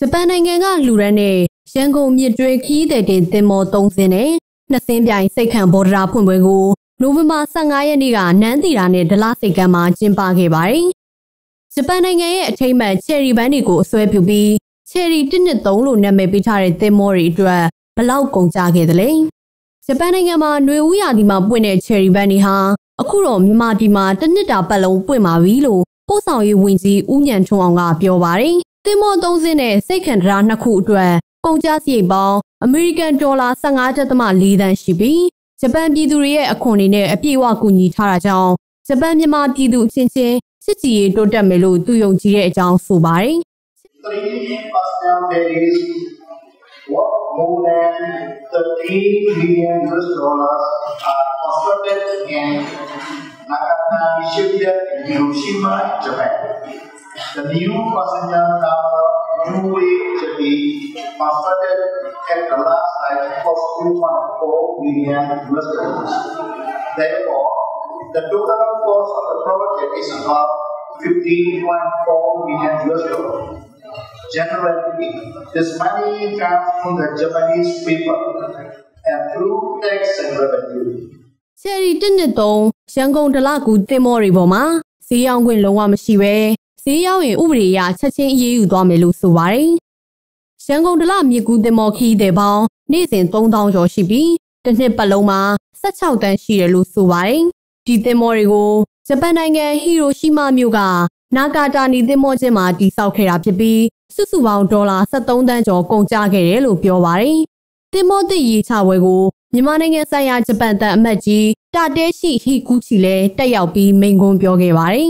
ဂျပန်နိုင်ငံကလူရန်နဲ့ရန်ကုန်မြစ်တွဲခီးတဲ့တင်သင်္ဘော၃စင်းနဲ့နှစ်စင်းပြိုင်စိတ်ခံဘော်ဒရာဖွင့်ပွဲကိုနိုဝင်ဘာ15ရက်နေ့ကနန်းတီတာနဲ့ဒလစိတ်ကမ်းမှာကျင်းပခဲ့ပါတယ်။ဂျပန်နိုင်ငံရဲ့အထိမ်းအမှတ်ချယ်ရီဘန်းတွေကိုအစွဲပြုပြီးချယ်ရီ1နှစ်3လို့နာမည်ပေးထားတဲ့သင်္ဘောတွေအတွက်ဘလောက်ကုန်ကြခဲ့သလဲ။ဂျပန်နိုင်ငံမှာຫນွေဦးရာသီမှာပွင့်တဲ့ချယ်ရီဘန်းတွေဟာအခုတော့မြန်မာပြည်မှာတစ်နှစ်တာပတ်လုံးပွင့်ပါပြီလို့ပို့ဆောင်ရေးဝန်ကြီးဦးညံထွန်းအောင်ကပြောပါတယ်။ သင်္ဘော၃စင်းနဲ့စိတ်ခံတရားနှစ်ခုအတွက်ကုန်ကျစရိတ်ပေါင်းအမေရိကန်ဒေါ်လာ15.4သန်းရှိပြီးဂျပန်ပြည်သူတွေရဲ့အခွန်တွေနဲ့အပြည့်အဝကူညီထားတာကြောင့်ဂျပန်မြန်မာပြည်သူအချင်းချင်းစစ်ကြည်ရေးတိုးတက်မယ်လို့သူယုံကြည်တဲ့အကြောင်းဆိုပါတယ်။ Three personalities worth more than 13 million US dollars are constructed in Nagasaki shipyard in Hiroshima, Japan. The new passenger tower Newway to be constructed at the last site cost 2.4 million US dollars. Therefore, the total cost of the project is about 15.4 million US dollars. Generally, this money comes from the Japanese people and through tax and revenue. ချယ်ရီတစ်နှစ်သုံးရန်ကုန်ဒလကူတင်မော်တွေပေါ်မှာဈေးရောင်းခွင့်လုံးဝမရှိပဲ ဈေးရောင်းရင်ဥပဒေအရချက်ချင်းအရေးယူသွားမယ်လို့ဆိုပါတယ်။ရန်ကုန်ဒလမြေကူတင်မော်ခီးတဲ့ပေါင်းနေ့စဉ်3000ကျော်ရှိပြီးတစ်နှစ်ပတ်လုံးမှာ16တန်းရှိတယ်လို့ဆိုပါတယ်။ဒီတင်မော်တွေကိုဂျပန်နိုင်ငံဟီရိုရှီမာမြို့ကနာဂါတာနီတင်မော်ချင်းမှာတည်ဆောက်ခဲ့တာဖြစ်ပြီးစုစုပေါင်းဒေါ်လာ73တန်းကျော်ကုန်ကျခဲ့တယ်လို့ပြောပါတယ်။တင်မောသစ်ရေးချပွဲကိုမြန်မာနိုင်ငံဆိုင်ရာဂျပန်တန်အမတ်ကြီးတာတဲရှိဟီကူချီလည်းတက်ရောက်ပြီးမိန့်ခွန်းပြောခဲ့ပါတယ်